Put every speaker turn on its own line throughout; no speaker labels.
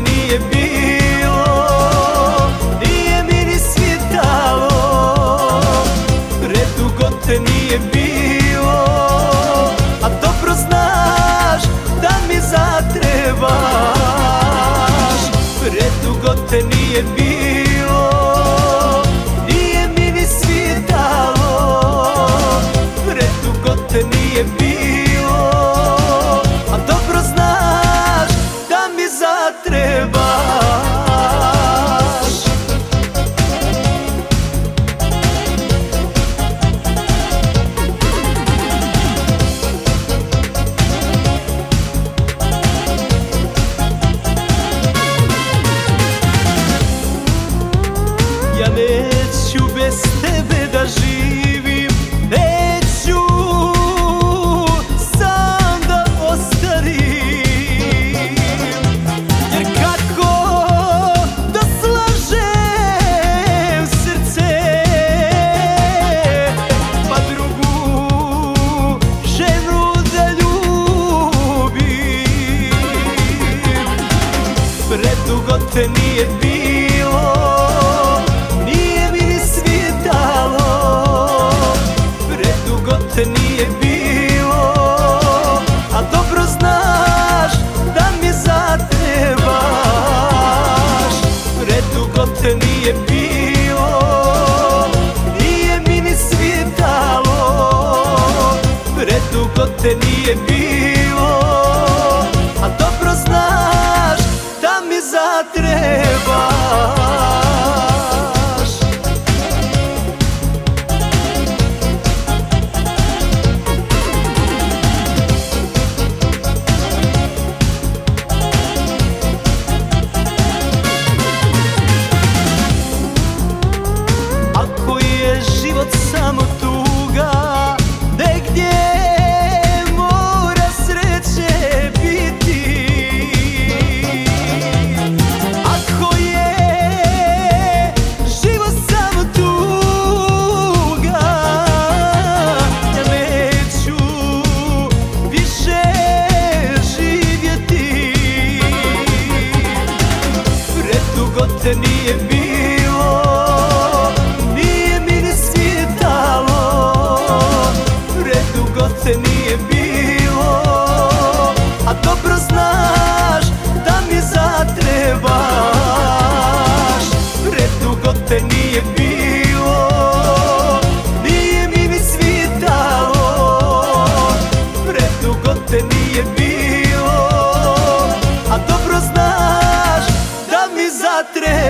nije bilo atreva te nije bilo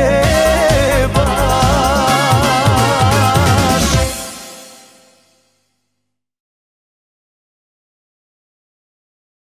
yeah.